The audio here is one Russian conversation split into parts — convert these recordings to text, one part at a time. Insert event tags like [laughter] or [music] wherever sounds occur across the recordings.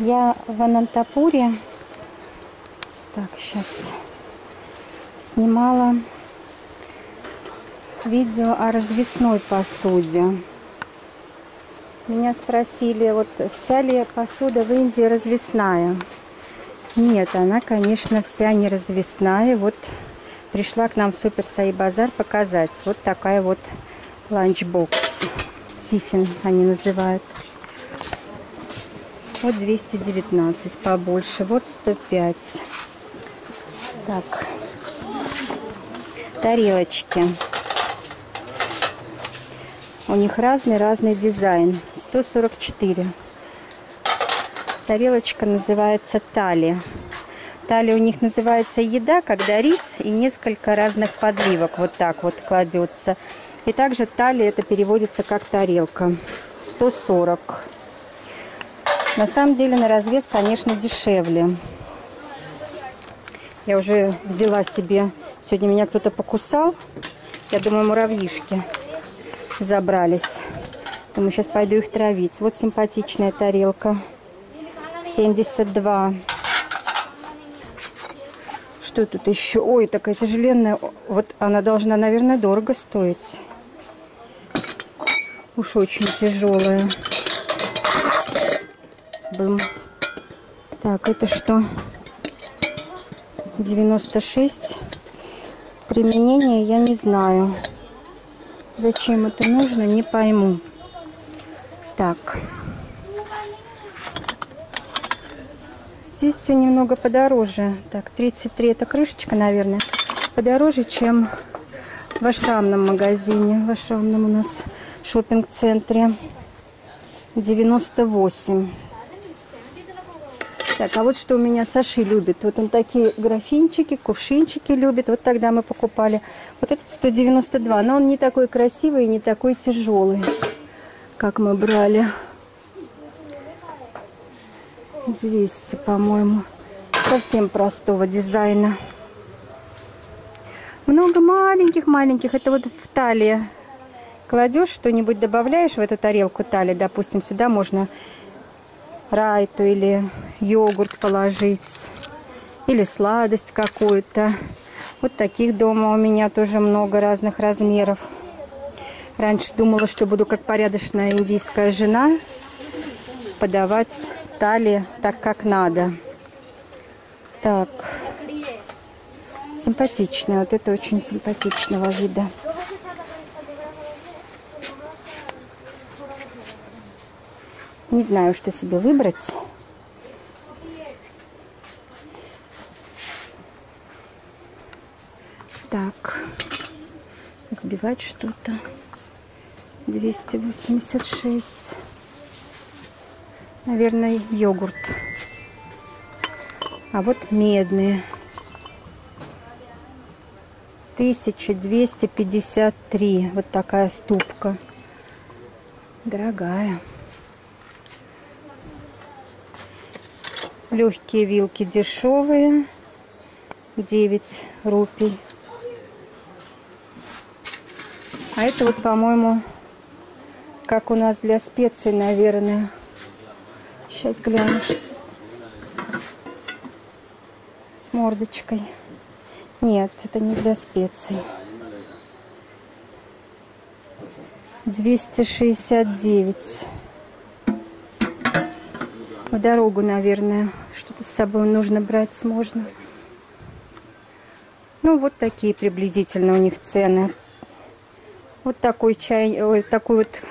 Я в Анантапуре. Так, сейчас снимала видео о развесной посуде. Меня спросили, вот вся ли посуда в Индии развесная. Нет, она, конечно, вся не развесная. Вот пришла к нам в Супер Саи Базар показать. Вот такая вот ланчбокс. Тиффин они называют. Вот 219 побольше. Вот 105. Так. Тарелочки. У них разный-разный дизайн. 144. Тарелочка называется тали. Тали у них называется еда, когда рис и несколько разных подливок вот так вот кладется. И также тали это переводится как тарелка. 140. На самом деле на развес, конечно, дешевле. Я уже взяла себе... Сегодня меня кто-то покусал. Я думаю, муравьишки забрались. Думаю, сейчас пойду их травить. Вот симпатичная тарелка. 72. Что тут еще? Ой, такая тяжеленная. Вот она должна, наверное, дорого стоить. Уж очень тяжелая. Бым. Так, это что? 96. Применение я не знаю. Зачем это нужно, не пойму. Так. Здесь все немного подороже. Так, 33 это крышечка, наверное. Подороже, чем в ашрамном магазине. В ашрамном у нас шопинг центре 98. Так, а вот что у меня Саши любит. Вот он такие графинчики, кувшинчики любит. Вот тогда мы покупали. Вот этот 192, но он не такой красивый и не такой тяжелый, как мы брали. 200, по-моему. Совсем простого дизайна. Много маленьких-маленьких. Это вот в талии кладешь что-нибудь, добавляешь в эту тарелку талии, допустим, сюда можно райту или йогурт положить, или сладость какую-то. Вот таких дома у меня тоже много разных размеров. Раньше думала, что буду как порядочная индийская жена подавать талии так, как надо. Так, симпатичная. Вот это очень симпатичного вида. Не знаю, что себе выбрать. Так, сбивать что-то. 286. Наверное, йогурт. А вот медные. 1253. Вот такая ступка. Дорогая. Легкие вилки дешевые. 9 рупий. А это вот, по-моему, как у нас для специй, наверное. Сейчас гляну. С мордочкой. Нет, это не для специй. 269 в дорогу, наверное. Что-то с собой нужно брать можно. Ну, вот такие приблизительно у них цены. Вот такой чай, ой, такую вот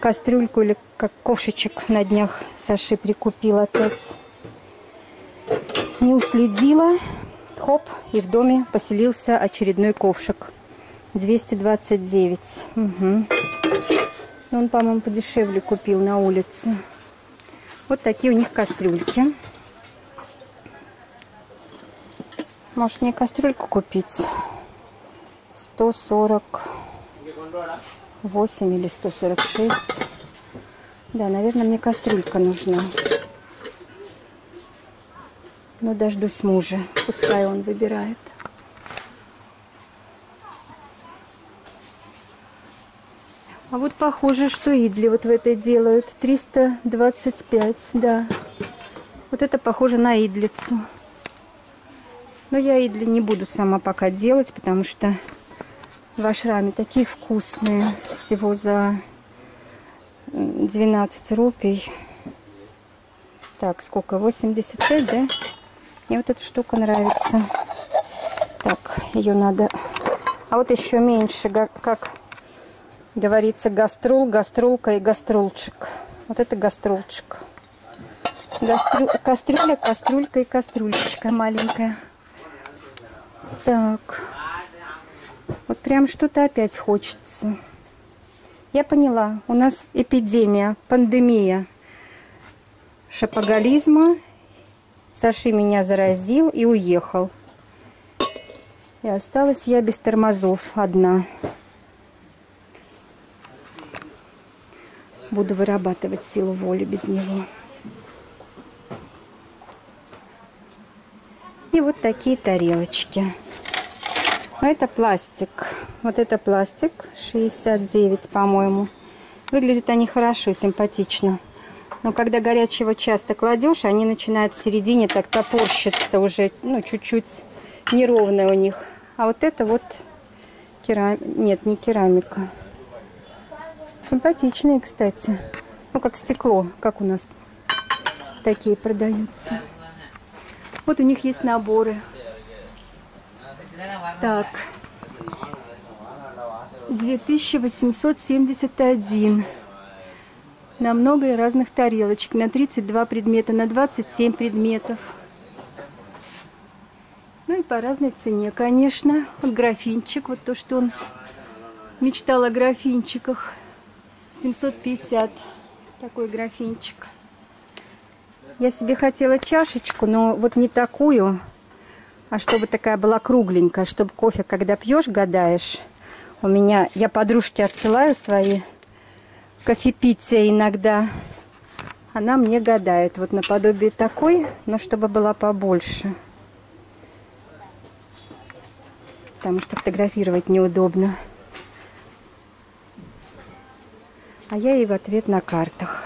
кастрюльку или как ковшичек на днях Саши прикупил опять. Не уследила. Хоп, и в доме поселился очередной ковшик. 229. Угу. Он, по-моему, подешевле купил на улице. Вот такие у них кастрюльки. Может мне кастрюльку купить? 148 или 146. Да, наверное, мне кастрюлька нужна. Но дождусь мужа. Пускай он выбирает. А вот похоже, что идли вот в этой делают. 325, да. Вот это похоже на идлицу. Но я идли не буду сама пока делать, потому что в ашраме такие вкусные. Всего за 12 рупий. Так, сколько? 85, да? Мне вот эта штука нравится. Так, ее надо... А вот еще меньше, как говорится, гаструл, гаструлка и гаструлчик. Вот это гаструлчик. Гастрю... Кастрюля, кастрюлька и кастрюлечка маленькая. Так. Вот прям что-то опять хочется. Я поняла, у нас эпидемия, пандемия шапоголизма. Саши меня заразил и уехал. И осталась я без тормозов одна. Буду вырабатывать силу воли без него. И вот такие тарелочки. Это пластик. Вот это пластик. 69, по-моему. Выглядят они хорошо, симпатично. Но когда горячего часто кладешь, они начинают в середине так топорщиться уже, ну, чуть-чуть неровно у них. А вот это вот керам... Нет, не керамика. Симпатичные, кстати. Ну, как стекло, как у нас такие продаются. Вот у них есть наборы. Так. 2871. На много разных тарелочек. На 32 предмета, на 27 предметов. Ну и по разной цене, конечно. Вот графинчик, вот то, что он мечтал о графинчиках. 750. Такой графинчик. Я себе хотела чашечку, но вот не такую, а чтобы такая была кругленькая, чтобы кофе, когда пьешь, гадаешь. У меня, я подружке отсылаю свои кофепития иногда. Она мне гадает, вот наподобие такой, но чтобы была побольше. Потому что фотографировать неудобно. А я ей в ответ на картах.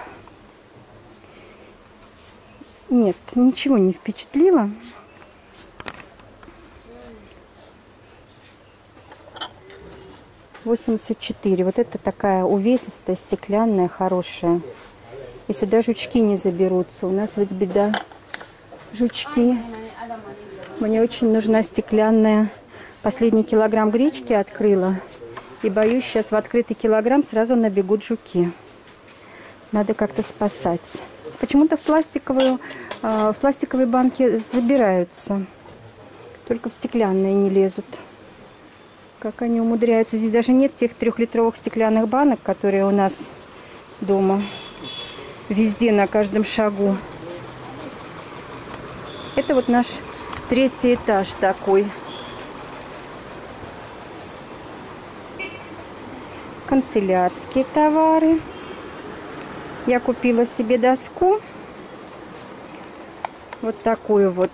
Нет, ничего не впечатлило. Восемьдесят четыре. Вот это такая увесистая, стеклянная, хорошая. И сюда жучки не заберутся. У нас ведь беда. Жучки. Мне очень нужна стеклянная. Последний килограмм гречки открыла. И боюсь, сейчас в открытый килограмм сразу набегут жуки. Надо как-то спасать. Почему-то в пластиковую, а, в пластиковые банки забираются. Только в стеклянные не лезут. Как они умудряются. Здесь даже нет тех трехлитровых стеклянных банок, которые у нас дома. Везде, на каждом шагу. Это вот наш третий этаж такой. Канцелярские товары. Я купила себе доску. Вот такую вот.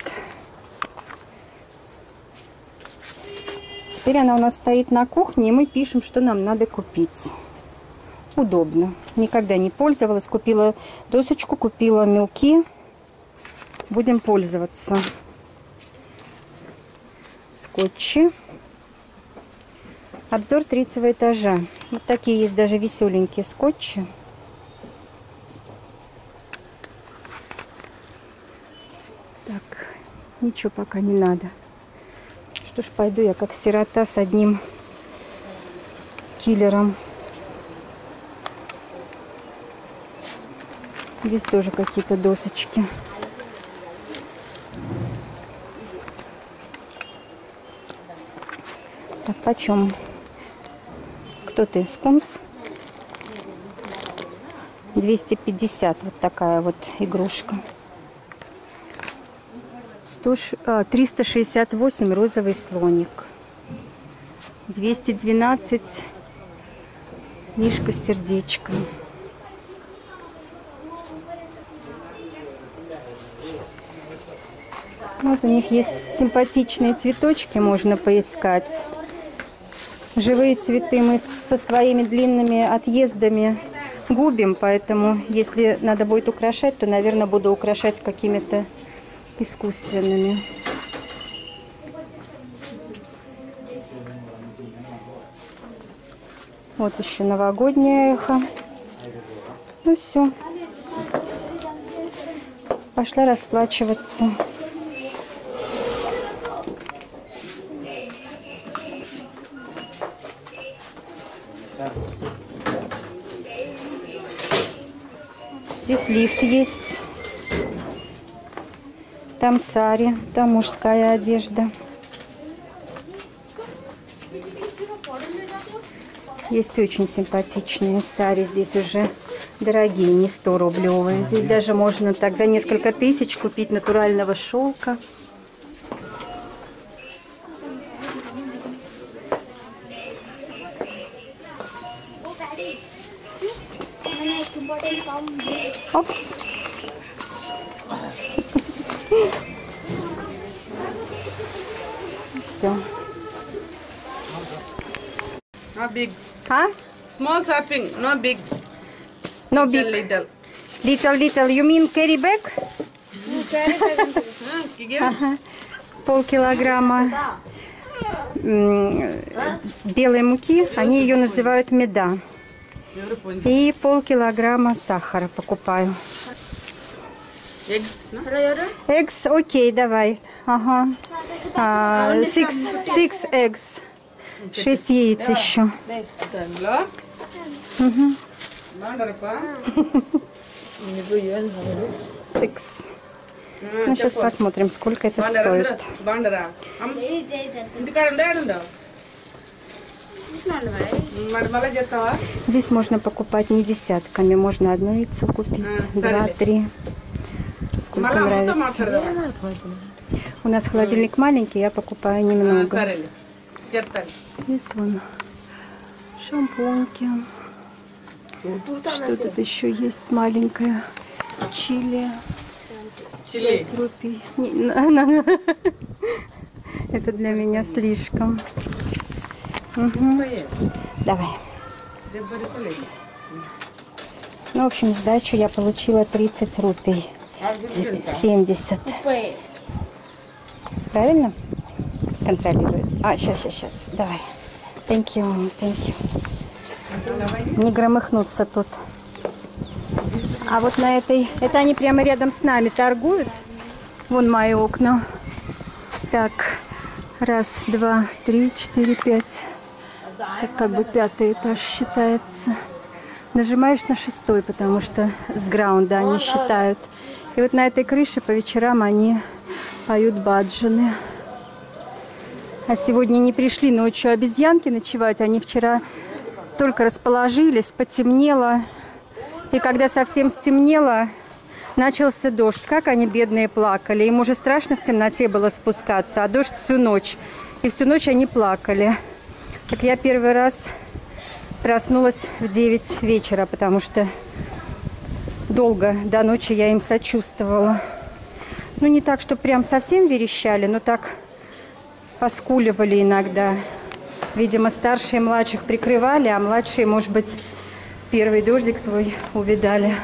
Теперь она у нас стоит на кухне, и мы пишем, что нам надо купить. Удобно. Никогда не пользовалась. Купила досочку, купила мелки. Будем пользоваться. Скотчи. Обзор третьего этажа. Вот такие есть даже веселенькие скотчи. Ничего пока не надо. Что ж, пойду я как сирота с одним киллером. Здесь тоже какие-то досочки. Так, почем? Кто ты? Скунс? 250. Вот такая вот игрушка. 368 а, розовый слоник. 212 мишка с сердечком. Вот у них есть симпатичные цветочки, можно поискать. Живые цветы мы со своими длинными отъездами губим, поэтому если надо будет украшать, то, наверное, буду украшать какими-то искусственными. Вот еще новогоднее эхо. Ну все. Пошла расплачиваться. Здесь лифт есть. Там сари, там мужская одежда. Есть очень симпатичные сари. Здесь уже дорогие, не 100 рублевые. Здесь даже можно так за несколько тысяч купить натурального шелка. Опс. Все. Not big. А? Small shopping, not big. No big. little. Little, little. You mean carry bag? Hmm. Ага. Полкилограмма белой муки. Они ее называют меда. И полкилограмма сахара покупаю. Eggs, no? Окей, давай. Ага. А, six, six eggs. Шесть яиц еще. [laughs] Угу. Six. Ну, ну сейчас посмотрим, сколько это стоит. Здесь можно покупать не десятками, можно одно яйцо купить, два, три. Сколько нравится. У нас холодильник маленький, я покупаю немного. Здесь вон шампуньки. Что тут еще есть маленькое? Чили. Чили. рупий. [laughs] Это для меня слишком. Мгм. Давай. Ну, в общем, сдачу я получила 30 рупий. 70. Правильно? Контролирует. А, сейчас, сейчас, сейчас. Давай. Thank you, thank you. Не громыхнуться тут. А вот на этой... Это они прямо рядом с нами торгуют. Вон мои окна. Так, раз, два, три, четыре, пять. Это как бы пятый этаж считается. Нажимаешь на шестой, потому что с граунда они считают. И вот на этой крыше по вечерам они поют баджаны. А сегодня не пришли ночью обезьянки ночевать. Они вчера только расположились, потемнело. И когда совсем стемнело, начался дождь. Как они, бедные, плакали. Им уже страшно в темноте было спускаться, а дождь всю ночь. И всю ночь они плакали. Так я первый раз проснулась в 9 вечера, потому что долго до ночи я им сочувствовала. Ну, не так, что прям совсем верещали, но так поскуливали иногда. Видимо, старшие младших прикрывали, а младшие, может быть, первый дождик свой увидали.